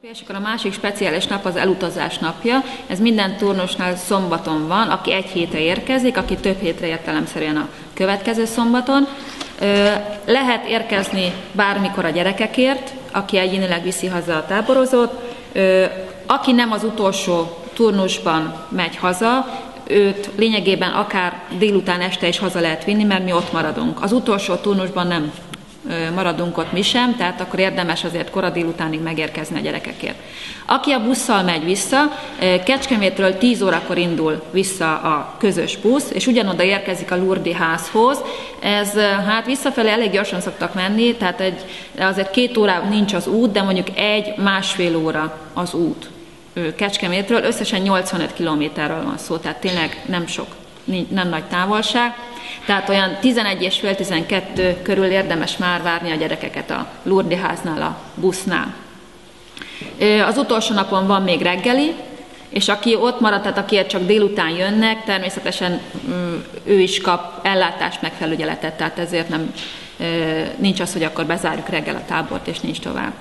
És akkor a másik speciális nap az elutazás napja. Ez minden turnusnál szombaton van, aki egy hétre érkezik, aki több hétre értelemszerűen a következő szombaton. Lehet érkezni bármikor a gyerekekért, aki egyénileg viszi haza a táborozót. Aki nem az utolsó turnusban megy haza, őt lényegében akár délután este is haza lehet vinni, mert mi ott maradunk. Az utolsó turnusban nem maradunk ott mi sem, tehát akkor érdemes azért kora délutánig megérkezni a gyerekekért. Aki a busszal megy vissza, Kecskemétről 10 órakor indul vissza a közös busz, és ugyanoda érkezik a Lurdi házhoz. Ez hát visszafelé elég gyorsan szoktak menni, tehát egy, azért két óra nincs az út, de mondjuk egy, másfél óra az út Kecskemétről. Összesen 85 kilométerről van szó, tehát tényleg nem sok, nem nagy távolság. Tehát olyan 11 és fél 12 körül érdemes már várni a gyerekeket a Lurdi háznál, a busznál. Az utolsó napon van még reggeli, és aki ott marad, tehát aki csak délután jönnek, természetesen mm, ő is kap ellátást, meg felügyeletet, tehát ezért nem, nincs az, hogy akkor bezárjuk reggel a tábort, és nincs tovább.